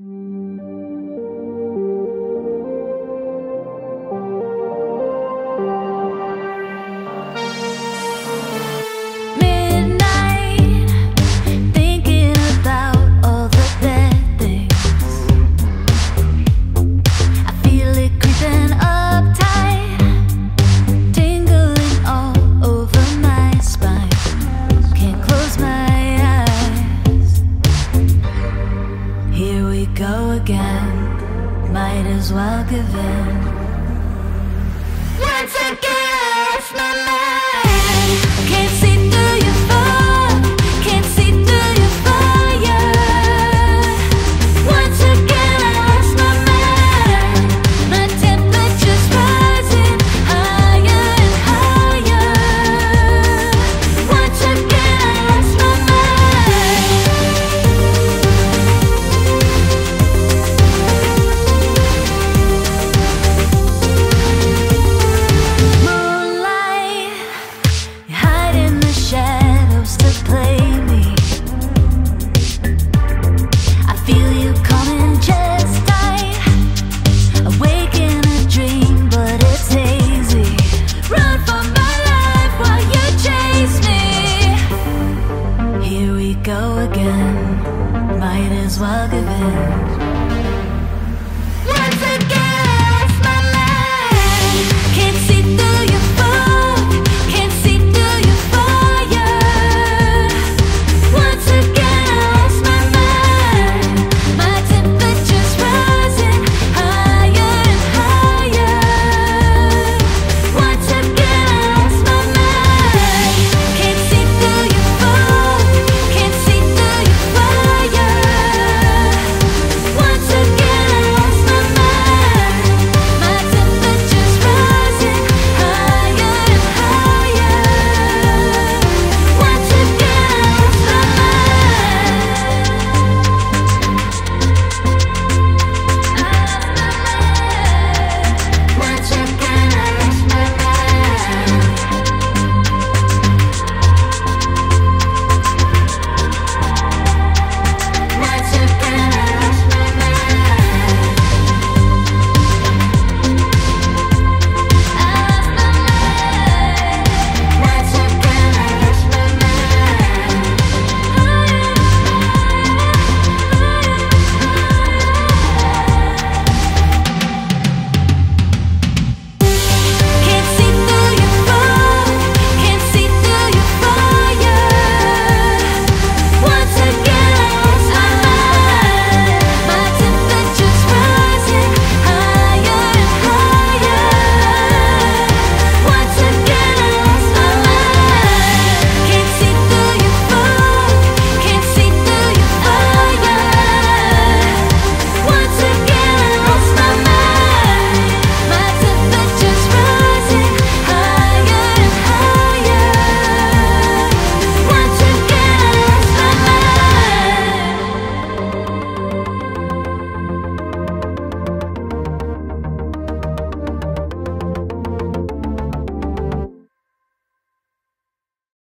Midnight, Might as Here we